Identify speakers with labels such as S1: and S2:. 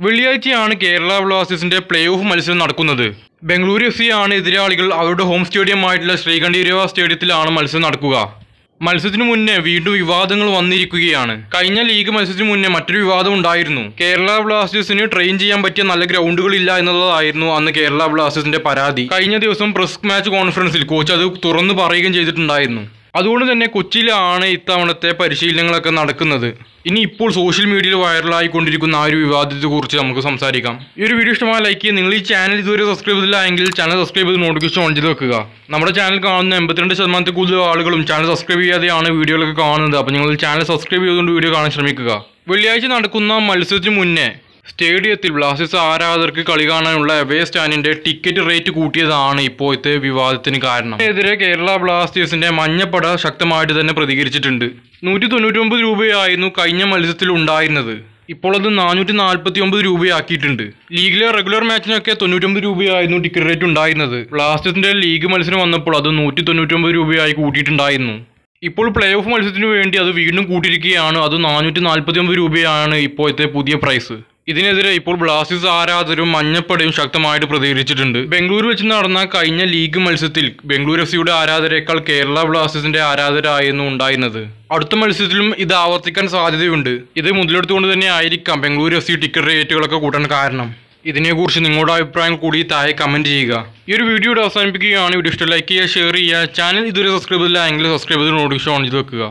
S1: വെള്ളിയാഴ്ചയാണ് കേരള ബ്ലാസ്റ്റേഴ്സിന്റെ play off മത്സരം നടക്കുന്നത്. ബംഗളൂരു എഫ് സി ആണ് എതിരാളികൾ അവരുടെ ഹോം സ്റ്റേഡിയമായിട്ടുള്ള ശ്രീകണ്ഠീരവ സ്റ്റേഡിയത്തിലാണ് മത്സരം നടക്കുക. മത്സരത്തിന് മുന്നേ വീണ്ടും വിവാദങ്ങൾ വന്നിരിക്കുകയാണ്. കഴിഞ്ഞ ലീഗ് മത്സരത്തിന് മുന്നേ മറ്റൊരു വിവാദം ഉണ്ടായിരുന്നു. കേരള ബ്ലാസ്റ്റേഴ്സിന് ട്രെയിൻ ചെയ്യാൻ പറ്റിയ നല്ല ഗ്രൗണ്ടുകളില്ല എന്നുള്ളതായിരുന്നു അന്ന് കേരള ബ്ലാസ്റ്റേഴ്സിന്റെ പരാതി. കഴിഞ്ഞ ദിവസം പ്രസ് മാച്ച് കോൺഫറൻസിൽ കോച്ച് അത് തുറന്നു പറയുകയും ചെയ്തിട്ടുണ്ടായിരുന്നു. അതുകൊണ്ട് തന്നെ കൊച്ചിയിലാണ് ഇത്തവണത്തെ പരിശീലനങ്ങളൊക്കെ നടക്കുന്നത്. ഇനി ഇപ്പോൾ സോഷ്യൽ മീഡിയയിൽ വൈറലായിക്കൊണ്ടിരിക്കുന്ന ആ ഒരു വിവാദത്തെ കുറിച്ച് നമുക്ക് സംസാരിക്കാം. ഈ ഒരു വീഡിയോ ഇഷ്ടമായ ലൈക്ക് ചെയ്യുക. നിങ്ങൾ ഈ ചാനൽ ഇതുവരെ സബ്സ്ക്രൈബ് ചെയ്തില്ല എങ്കിൽ ചാനൽ സബ്സ്ക്രൈബ് ചെയ്ത് നോട്ടിഫിക്കേഷൻ ഓൺ ചെയ്ത് വെക്കുക. നമ്മുടെ ചാനൽ കാണുന്ന എൺപത്തിരണ്ട് ശതമാനത്തിൽ കൂടുതൽ ആളുകളും ചാനൽ സബ്സ്ക്രൈബ് ചെയ്യാതെയാണ് വീഡിയോകളൊക്കെ കാണുന്നത്. അപ്പോൾ നിങ്ങൾ ചാനൽ സബ്സ്ക്രൈബ് ചെയ്തുകൊണ്ട് വീഡിയോ കാണാൻ ശ്രമിക്കുക. വെള്ളിയാഴ്ച നടക്കുന്ന മത്സരത്തിന് മുന്നേ സ്റ്റേഡിയത്തിൽ ബ്ലാസ്റ്റേഴ്സ് ആരാധകർക്ക് കളി കാണാനുള്ള അവേ സ്റ്റാൻഡിന്റെ ടിക്കറ്റ് റേറ്റ് കൂട്ടിയതാണ് ഇപ്പോഴത്തെ വിവാദത്തിന് കാരണം. എതിരെ കേരള ബ്ലാസ്റ്റേഴ്സിന്റെ മഞ്ഞപ്പട ശക്തമായിട്ട് തന്നെ പ്രതികരിച്ചിട്ടുണ്ട്. നൂറ്റി തൊണ്ണൂറ്റി ഒമ്പത് രൂപയായിരുന്നു കഴിഞ്ഞ മത്സരത്തിൽ ഉണ്ടായിരുന്നത്. ഇപ്പോൾ അത് നാനൂറ്റി നാൽപ്പത്തി ഒമ്പത് രൂപയാക്കിയിട്ടുണ്ട്. ലീഗിലെ റെഗുലർ മാച്ചിനൊക്കെ തൊണ്ണൂറ്റൊമ്പത് രൂപയായിരുന്നു ടിക്കറ്റ് റേറ്റ് ഉണ്ടായിരുന്നത്. ബ്ലാസ്റ്റേഴ്സിന്റെ ലീഗ് മത്സരം വന്നപ്പോൾ അത് നൂറ്റി തൊണ്ണൂറ്റൊമ്പത് രൂപയായി കൂട്ടിയിട്ടുണ്ടായിരുന്നു. ഇപ്പോൾ പ്ലേ ഓഫ് മത്സരത്തിന് വേണ്ടി അത് വീണ്ടും കൂട്ടിയിരിക്കുകയാണ്. അത് നാനൂറ്റി നാൽപ്പത്തി ഒമ്പത് രൂപയാണ് ഇപ്പോഴത്തെ പുതിയ പ്രൈസ് ഇതിനെതിരെ ഇപ്പോൾ ബ്ലാസ്റ്റേഴ്സ് ആരാധകരും മഞ്ഞപ്പടയും ശക്തമായിട്ട് പ്രതികരിച്ചിട്ടുണ്ട്. ബംഗളൂരു വെച്ച് നടന്ന കഴിഞ്ഞ ലീഗ് മത്സരത്തിൽ ബംഗളൂരു എഫ് സിയുടെ ആരാധകരെക്കാൾ കേരള ബ്ലാസ്റ്റേഴ്സിന്റെ ആരാധകരായിരുന്നു ഉണ്ടായിരുന്നത്. അടുത്ത മത്സരത്തിലും ഇത് ആവർത്തിക്കാൻ സാധ്യതയുണ്ട്. ഇത് മുതലെടുത്തുകൊണ്ട് തന്നെ ആയിരിക്കാം ബംഗളൂരു എഫ് സി ടിക്കറ്റ് റേറ്റുകളൊക്കെ കൂട്ടാൻ കാരണം. ഇതിനെക്കുറിച്ച് നിങ്ങളുടെ അഭിപ്രായം കൂടി താഴെ കമന്റ് ചെയ്യുക. ഈ ഒരു വീഡിയോ അവസാനിപ്പിക്കുകയാണ്. വീഡിയോ ഇഷ്ടം ലൈക്ക് ചെയ്യുക ഷെയർ ചെയ്യുക. ചാനൽ ഇതുവരെ സബ്സ്ക്രൈബ് ചെയ്തില്ല എങ്കിൽ സബ്സ്ക്രൈബ് ചെയ്ത് നോട്ടിഫിക്കേഷൻ ഓൺ ചെയ്ത് വെക്കുക.